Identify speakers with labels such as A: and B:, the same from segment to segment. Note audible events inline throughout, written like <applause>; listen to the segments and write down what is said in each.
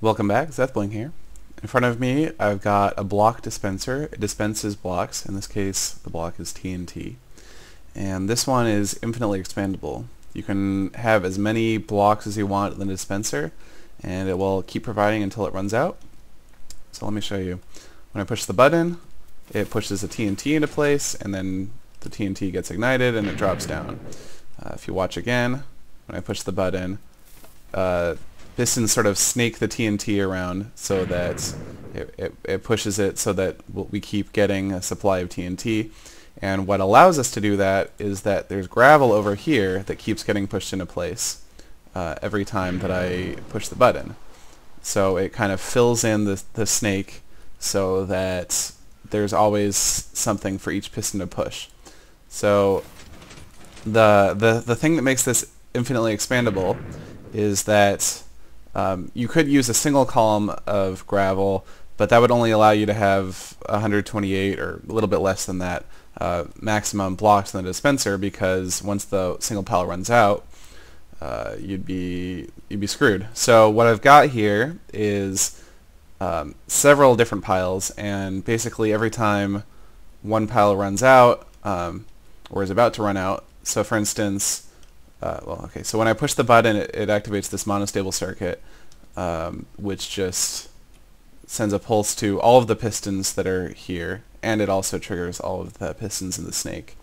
A: Welcome back, SethBling here. In front of me I've got a block dispenser. It dispenses blocks. In this case the block is TNT. And this one is infinitely expandable. You can have as many blocks as you want in the dispenser and it will keep providing until it runs out. So let me show you. When I push the button it pushes the TNT into place and then the TNT gets ignited and it drops down. Uh, if you watch again, when I push the button, uh, pistons sort of snake the TNT around so that it, it, it pushes it so that we keep getting a supply of TNT. And what allows us to do that is that there's gravel over here that keeps getting pushed into place uh, every time that I push the button. So it kind of fills in the, the snake so that there's always something for each piston to push. So the, the, the thing that makes this infinitely expandable is that um, you could use a single column of gravel, but that would only allow you to have 128 or a little bit less than that uh, maximum blocks in the dispenser because once the single pile runs out, uh, you'd be you'd be screwed. So what I've got here is um, several different piles, and basically every time one pile runs out um, or is about to run out, so for instance, uh, well, okay, so when I push the button, it, it activates this monostable circuit, um, which just sends a pulse to all of the pistons that are here, and it also triggers all of the pistons in the snake.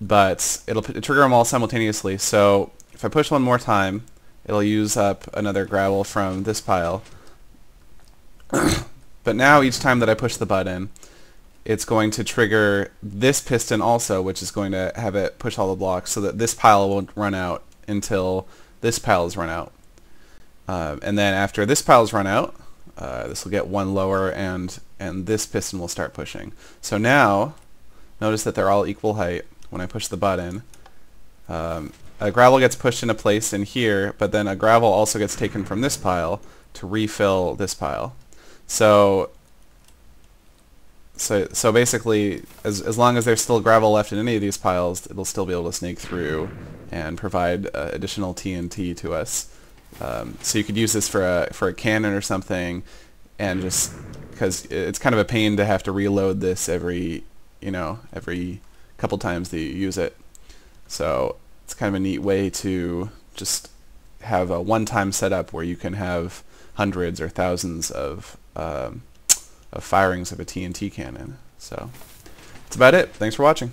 A: But it'll trigger them all simultaneously, so if I push one more time, it'll use up another gravel from this pile. <coughs> but now each time that I push the button, it's going to trigger this piston also, which is going to have it push all the blocks so that this pile won't run out until this pile is run out. Uh, and then after this pile is run out, uh, this will get one lower and, and this piston will start pushing. So now, notice that they're all equal height when I push the button. Um, a gravel gets pushed into place in here, but then a gravel also gets taken from this pile to refill this pile. So so so basically, as as long as there's still gravel left in any of these piles, it'll still be able to snake through and provide uh, additional TNT to us. Um, so you could use this for a for a cannon or something, and just because it's kind of a pain to have to reload this every you know every couple times that you use it. So it's kind of a neat way to just have a one-time setup where you can have hundreds or thousands of um, of firings of a TNT cannon. So that's about it. Thanks for watching.